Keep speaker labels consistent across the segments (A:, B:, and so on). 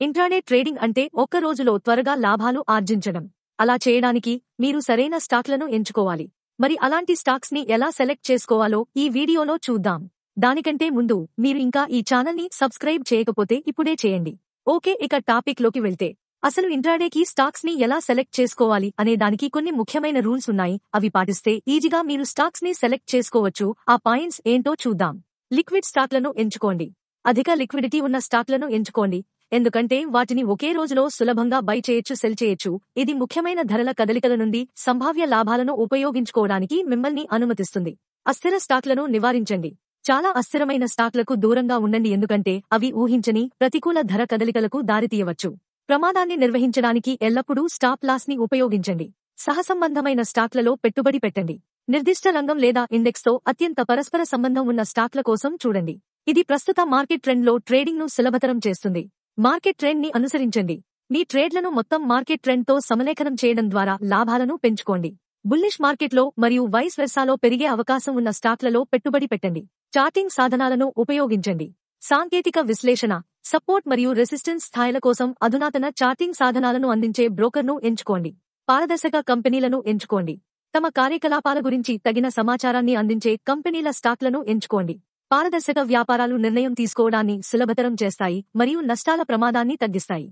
A: Intraday trading అంటే ఒక్క రోజులో త్వరగా లాభాలు ఆర్జించడం. అలా చేయడానికి మీరు సరైన స్టాక్లను ఎంచుకోవాలి. మరి అలాంటి స్టాక్స్ని ఎలా సెలెక్ట్ చేసుకోవాలో ఈ వీడియోలో చూద్దాం. దానికంటే ముందు మీరు ఇంకా ఈ ఛానల్ని సబ్స్క్రైబ్ చేయకపోతే ఇప్పుడే చేయండి. ఓకే ఇక టాపిక్లోకి వెళ్తే. అసలు ఇంట్రాడేకి స్టాక్స్ని ఎలా సెలెక్ట్ చేసుకోవాలి అనే దానికి కొన్ని ముఖ్యమైన రూల్స్ ఉన్నాయి. అవి పాటిస్తే ఈజీగా మీరు స్టాక్స్ని సెలెక్ట్ చేసుకోవచ్చు. ఆ పాయింట్స్ ఏంటో చూద్దాం. లిక్విడ్ స్టాక్లను ఎంచుకోండి. అధిక లిక్విడిటీ ఉన్న స్టాక్లను ఎంచుకోండి. ఎందుకంటే వాటిని ఒకే రోజులో సులభంగా బై చేయొచ్చు సెల్ చేయొచ్చు. ఇది ముఖ్యమైన ధరల కదలికల నుండి సంభావ్య లాభాలను ఉపయోగించుకోవడానికి మిమ్మల్ని అనుమతిస్తుంది. అస్థిర స్టాక్లను నివారించండి. చాలా అస్థిరమైన స్టాక్లకు దూరంగా ఉండండి ఎందుకంటే అవి ఊహించని ప్రతికూల ధర కదలికలకు దారితీయవచ్చు. ప్రమాదాన్ని నిర్వహించడానికి ఎల్లప్పుడూ స్టాప్ లాస్ని ఉపయోగించండి. సహసంబంధమైన స్టాక్లలో పెట్టుబడి పెట్టండి. నిర్దిష్ట రంగం లేదా ఇండెక్స్తో అత్యంత పరస్పర సంబంధం ఉన్న స్టాక్ల కోసం చూడండి. ఇది ప్రస్తుత మార్కెట్ ట్రెండ్లో ట్రేడింగ్ను సులభతరం చేస్తుంది. మార్కెట్ ట్రెండ్ని అనుసరించండి. మీ ట్రేడ్లను మొత్తం మార్కెట్ ట్రెండ్తో సమలేఖనం చేయడం ద్వారా లాభాలను పెంచుకోండి. బుల్లిష్ మార్కెట్లో మరియు వైస్ వెర్సాలో పెరిగే అవకాశం ఉన్న స్టాక్లలో పెట్టుబడి పెట్టండి. చార్టింగ్ సాధనాలను ఉపయోగించండి. సాంకేతిక విశ్లేషణ సపోర్ట్ మరియు రెసిస్టెన్స్ స్థాయిల కోసం అధునాతన చార్టింగ్ సాధనాలను అందించే బ్రోకర్ను ఎంచుకోండి. పారదర్శక కంపెనీలను ఎంచుకోండి. తమ కార్యకలాపాల గురించి తగిన సమాచారాన్ని అందించే కంపెనీల స్టాక్లను ఎంచుకోండి. పారదర్శక వ్యాపారాలు నిర్ణయం తీసుకోవడాన్ని సులభతరం చేస్తాయి మరియు నష్టాల ప్రమాదాన్ని తగ్గిస్తాయి.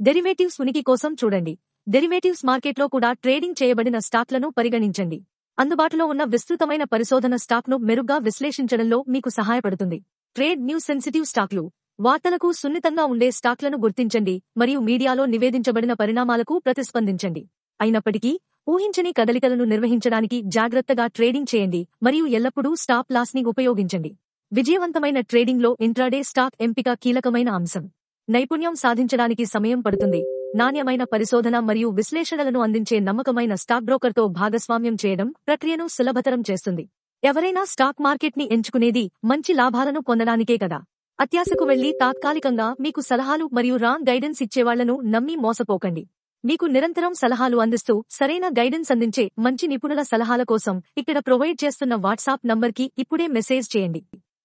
A: డెరివేటివ్స్ ఉనికి కోసం చూడండి. డెరివేటివ్స్ మార్కెట్లో కూడా ట్రేడింగ్ చేయబడిన స్టాక్లను పరిగణించండి. అందుబాటులో ఉన్న విస్తృతమైన పరిశోధన స్టాక్ను మెరుగ్గా విశ్లేషించడంలో మీకు సహాయపడుతుంది. ట్రేడ్ న్యూస్ సెన్సిటివ్ స్టాక్లు. వార్తలకు సున్నితంగా ఉండే స్టాక్లను గుర్తించండి మరియు మీడియాలో నివేదించబడిన పరిణామాలకు ప్రతిస్పందించండి. అయినప్పటికీ ఊహించని కదలికలను నిర్వహించడానికి జాగ్రత్తగా ట్రేడింగ్ చేయండి మరియు ఎల్లప్పుడూ స్టాప్ లాస్ని ఉపయోగించండి. విజయవంతమైన ట్రేడింగ్లో ఇంట్రాడే స్టాక్ ఎంపిక కీలకమైన అంశం. నైపుణ్యం సాధించడానికి సమయం పడుతుంది. నాణ్యమైన పరిశోధన మరియు విశ్లేషణలను అందించే నమ్మకమైన స్టాక్ బ్రోకర్తో భాగస్వామ్యం చేయడం ప్రక్రియను సులభతరం చేస్తుంది. ఎవరైనా స్టాక్ మార్కెట్ని ఎంచుకునేది మంచి లాభాలను పొందడానికే కదా. అత్యాశకు వెళ్ళి తాత్కాలికంగా మీకు సలహాలు మరియు రాంగ్ గైడెన్స్ ఇచ్చేవాళ్ళను నమ్మి మోసపోకండి. మీకు నిరంతరం సలహాలు అందిస్తూ సరైన గైడెన్స్ అందించే మంచి నిపుణుల సలహాల కోసం ఇక్కడ ప్రొవైడ్ చేస్తున్న వాట్సాప్ నంబర్కి ఇప్పుడే మెసేజ్ చేయండి.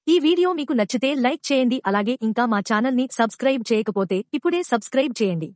A: ఈ వీడియో మీకు నచ్చితే లైక్ చేయండి అలాగే ఇంకా మా ఛానల్ని సబ్స్క్రైబ్ చేయకపోతే ఇప్పుడే సబ్స్క్రైబ్ చేయండి.